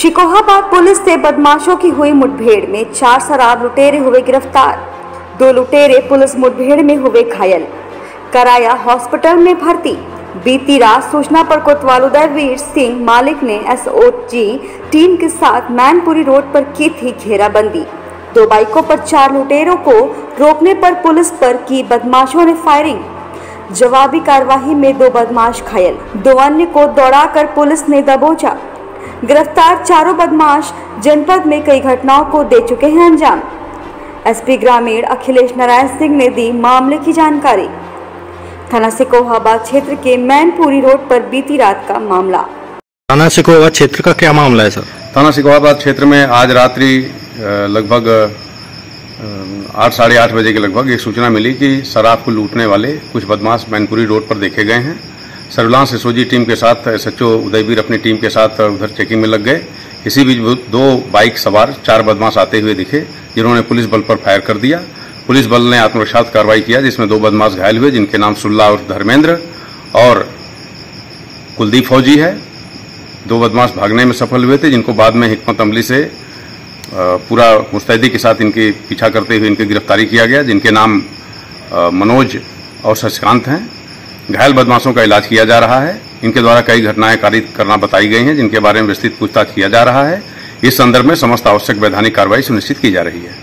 Shikohabad police से बदमाशों की हुई मुठभेड़ में चार शराब लुटेरे हुए गिरफ़्तार। दो लुटेरे पुलिस मुठभेड़ में हुए घायल। कराया हॉस्पिटल में भर्ती। बीती रात सूचना पर कोतवाल उदयवीर सिंह मालिक ने एसओजी टीम के साथ मैनपुरी रोड पर की थी घेराबंदी। दो बाइकों पर चार लुटेरों को रोकने पर पुलिस पर की बदमाशों ने फायरिंग। जवाबी कार्रवाई में दो बदमाश घायल। दो अन्य को दौड़ाकर पुलिस ने दबोचा। गिरफ़्तार चारों बदमाश जनपद में कई घटनाओं को दे चुके हैं अंजाम। एसपी ग्रामीण अखिलेश नारायण सिंह ने दी मामले की जानकारी। थाना सिकोहाबाद क्षेत्र के मैनपुरी रोड पर बीती रात का मामला। थाना सिकोवा क्षेत्र का क्या मामला है सर? थाना सिकोहाबाद क्षेत्र में आज रात्रि लगभग आठ साढ़े आठ बजे के लगभग एक सूचना मिली कि शराब को लूटने वाले कुछ बदमाश मैनपुरी रोड पर देखे गए हैं। सर्विलांस एसओजी टीम के साथ, एसएचओ उदयवीर अपनी टीम के साथ उधर चेकिंग में लग गए। इसी बीच दो बाइक सवार, चार बदमाश आते हुए दिखे, जिन्होंने पुलिस बल पर फायर कर दिया। पुलिस बल ने आत्मरक्षात कार्रवाई किया, जिसमें दो बदमाश घायल हुए, जिनके नाम सुल्ला और धर्मेंद्र और कुलदीप फौजी है। दो बदमाश भागने में सफल हुए थे, जिनको बाद में हिकमत अमली से पूरा मुस्तैदी के साथ इनके पीछा करते हुए इनकी गिरफ्तारी किया गया, जिनके नाम मनोज और शशिकांत हैं। घायल बदमाशों का इलाज किया जा रहा है। इनके द्वारा कई घटनाएँ कारित करना बताई गई हैं, जिनके बारे में विस्तृत पूछताछ किया जा रहा है। इस संदर्भ में समस्त आवश्यक वैधानिक कार्रवाई सुनिश्चित की जा रही है।